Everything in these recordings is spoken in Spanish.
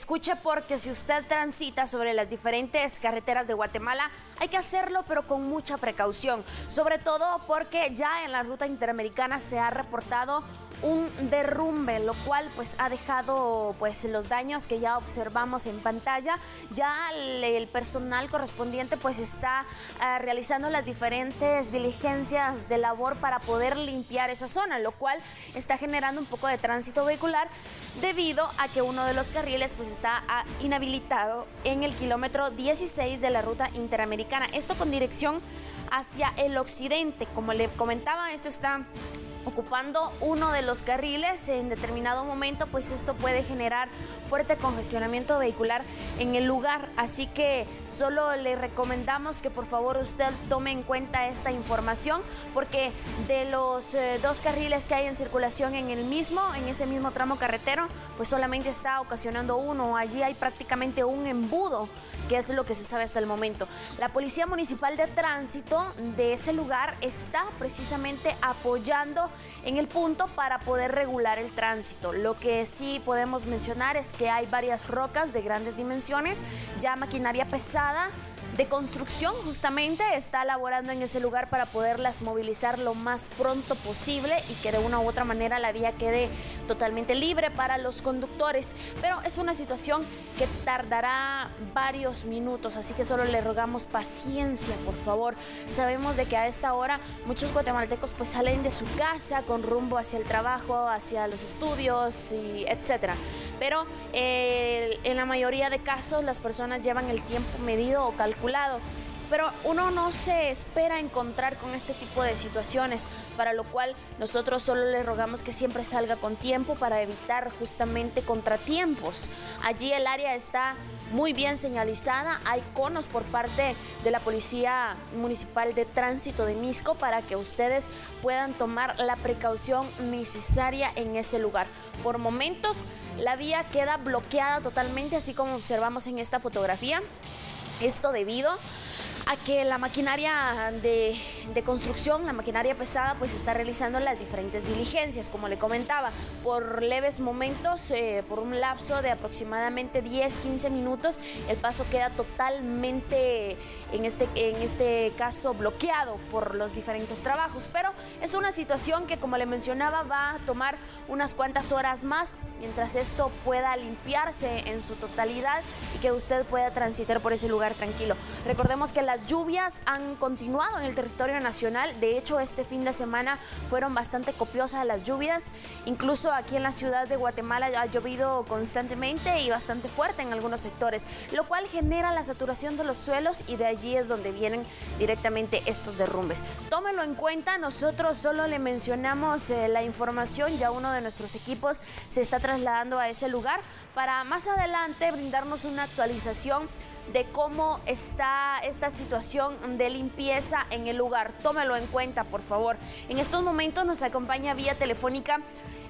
escuche porque si usted transita sobre las diferentes carreteras de Guatemala, hay que hacerlo pero con mucha precaución, sobre todo porque ya en la ruta interamericana se ha reportado un derrumbe, lo cual pues ha dejado pues los daños que ya observamos en pantalla. Ya el, personal correspondiente pues está eh, realizando las diferentes diligencias de labor para poder limpiar esa zona, lo cual está generando un poco de tránsito vehicular debido a que uno de los carriles pues está ah, inhabilitado en el kilómetro 16 de la ruta interamericana. Esto con dirección hacia el occidente. Como le comentaba, esto está ocupando uno de los carriles en determinado momento, pues esto puede generar fuerte congestionamiento vehicular en el lugar. Así que solo le recomendamos que por favor usted tome en cuenta esta información porque de los eh, dos carriles que hay en circulación en el mismo, en ese mismo tramo carretero, pues solamente está ocasionando uno. Allí hay prácticamente un embudo que es lo que se sabe hasta el momento. La Policía Municipal de Tránsito de ese lugar está precisamente apoyando en el punto para poder regular el tránsito. Lo que sí podemos mencionar es que hay varias rocas de grandes dimensiones, ya maquinaria pesada, de construcción justamente está laborando en ese lugar para poderlas movilizar lo más pronto posible y que de una u otra manera la vía quede totalmente libre para los conductores. Pero es una situación que tardará varios minutos, así que solo le rogamos paciencia, por favor. Sabemos de que a esta hora muchos guatemaltecos pues salen de su casa con rumbo hacia el trabajo, hacia los estudios y etcétera. Pero eh, en la mayoría de casos las personas llevan el tiempo medido o calculado pero uno no se espera encontrar con este tipo de situaciones, para lo cual nosotros solo le rogamos que siempre salga con tiempo para evitar justamente contratiempos. Allí el área está muy bien señalizada, hay conos por parte de la Policía Municipal de Tránsito de Misco para que ustedes puedan tomar la precaución necesaria en ese lugar. Por momentos la vía queda bloqueada totalmente, así como observamos en esta fotografía. Esto debido que la maquinaria de, construcción, la maquinaria pesada, pues está realizando las diferentes diligencias, como le comentaba, por leves momentos, eh, por un lapso de aproximadamente 10-15 minutos, el paso queda totalmente, en este, en este caso, bloqueado por los diferentes trabajos, pero es una situación que, como le mencionaba, va a tomar unas cuantas horas más, mientras esto pueda limpiarse en su totalidad y que usted pueda transitar por ese lugar tranquilo. Recordemos que las lluvias han continuado en el territorio nacional. De hecho, este fin de semana fueron bastante copiosas las lluvias. Incluso aquí en la ciudad de Guatemala ha llovido constantemente y bastante fuerte en algunos sectores, lo cual genera la saturación de los suelos y de allí es donde vienen directamente estos derrumbes. Tómelo en cuenta, nosotros solo le mencionamos eh, la información, ya uno de nuestros equipos se está trasladando a ese lugar para más adelante brindarnos una actualización de cómo está esta situación de limpieza en el lugar. Tómelo en cuenta, por favor. En estos momentos nos acompaña vía telefónica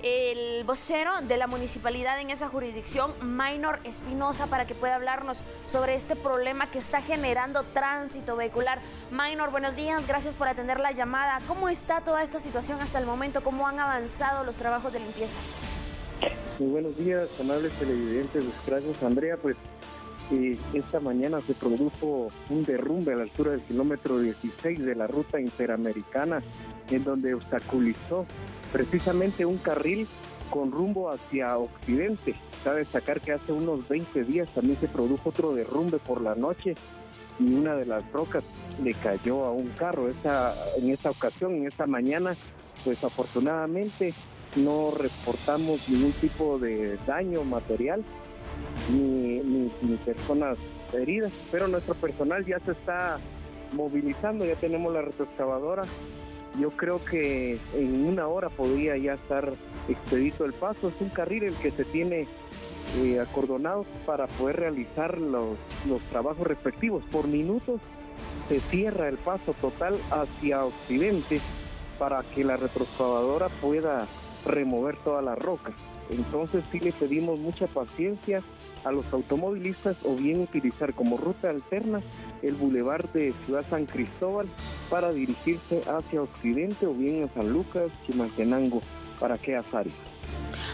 el vocero de la municipalidad en esa jurisdicción, Minor Espinosa, para que pueda hablarnos sobre este problema que está generando tránsito vehicular. Minor, buenos días, gracias por atender la llamada. ¿Cómo está toda esta situación hasta el momento? ¿Cómo han avanzado los trabajos de limpieza? Muy buenos días, amables televidentes. Gracias, Andrea. Pues esta mañana se produjo un derrumbe a la altura del kilómetro 16 de la ruta interamericana, en donde obstaculizó precisamente un carril con rumbo hacia occidente. Cabe destacar que hace unos 20 días también se produjo otro derrumbe por la noche y una de las rocas le cayó a un carro. En esta ocasión, en esta mañana, pues afortunadamente no reportamos ningún tipo de daño material, ni, personas heridas, pero nuestro personal ya se está movilizando, ya tenemos la retroexcavadora. Yo creo que en una hora podría ya estar expedito el paso. Es un carril el que se tiene eh, acordonado para poder realizar los, los trabajos respectivos. Por minutos se cierra el paso total hacia occidente para que la retroexcavadora pueda remover toda la roca. Entonces sí le pedimos mucha paciencia a los automovilistas o bien utilizar como ruta alterna el bulevar de Ciudad San Cristóbal para dirigirse hacia occidente o bien a San Lucas, Chimaltenango, para que áreas.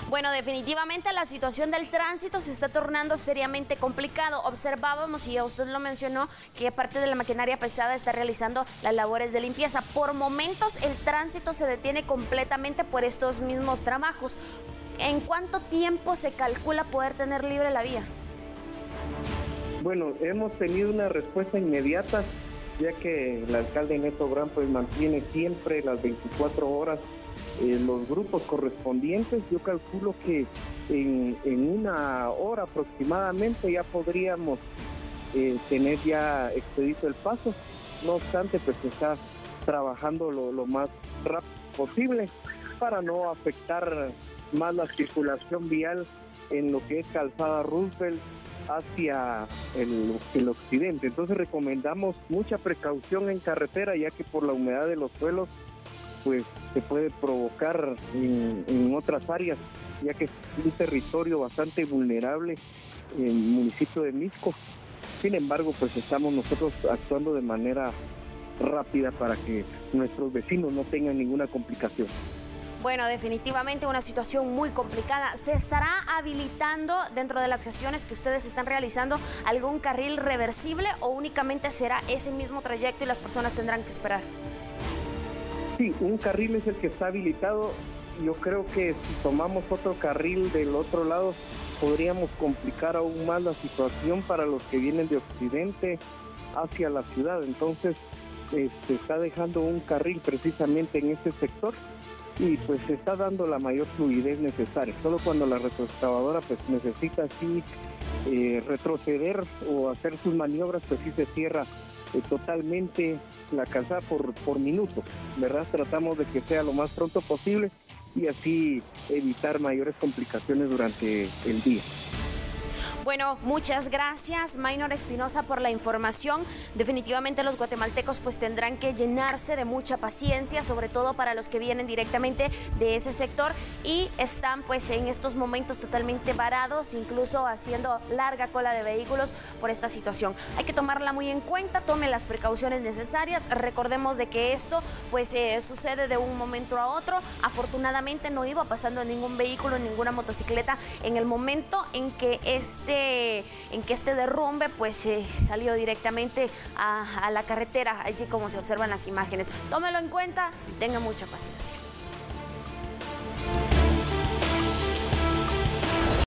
Bueno, definitivamente la situación del tránsito se está tornando seriamente complicado. Observábamos, y ya usted lo mencionó, que parte de la maquinaria pesada está realizando las labores de limpieza. Por momentos el tránsito se detiene completamente por estos mismos trabajos. ¿En cuánto tiempo se calcula poder tener libre la vía? Bueno, hemos tenido una respuesta inmediata, ya que el alcalde Neto Gran pues mantiene siempre las 24 horas los grupos correspondientes. Yo calculo que en, una hora aproximadamente ya podríamos eh, tener ya expedito el paso. No obstante, pues está trabajando lo, lo más rápido posible para no afectar más la circulación vial en lo que es Calzada Roosevelt hacia el, el, occidente. Entonces recomendamos mucha precaución en carretera ya que por la humedad de los suelos pues se puede provocar en, otras áreas, ya que es un territorio bastante vulnerable en el municipio de Misco. Sin embargo, pues estamos nosotros actuando de manera rápida para que nuestros vecinos no tengan ninguna complicación. Bueno, definitivamente una situación muy complicada. ¿Se estará habilitando dentro de las gestiones que ustedes están realizando algún carril reversible o únicamente será ese mismo trayecto y las personas tendrán que esperar? Sí, un carril es el que está habilitado. Yo creo que si tomamos otro carril del otro lado, podríamos complicar aún más la situación para los que vienen de Occidente hacia la ciudad. Entonces, se este, está dejando un carril precisamente en este sector y pues se está dando la mayor fluidez necesaria. Solo cuando la retroexcavadora pues necesita así eh, retroceder o hacer sus maniobras, pues sí se cierra eh, totalmente la calzada por, por minuto, ¿verdad? Tratamos de que sea lo más pronto posible y así evitar mayores complicaciones durante el día. Bueno, muchas gracias, Maynor Espinosa, por la información. Definitivamente los guatemaltecos pues tendrán que llenarse de mucha paciencia, sobre todo para los que vienen directamente de ese sector y están pues en estos momentos totalmente varados, incluso haciendo larga cola de vehículos por esta situación. Hay que tomarla muy en cuenta, tome las precauciones necesarias. Recordemos de que esto pues eh, sucede de un momento a otro. Afortunadamente no iba pasando ningún vehículo, ninguna motocicleta en el momento en que en que este derrumbe pues eh, salió directamente a, a la carretera, allí como se observan las imágenes. Tómelo en cuenta y tenga mucha paciencia.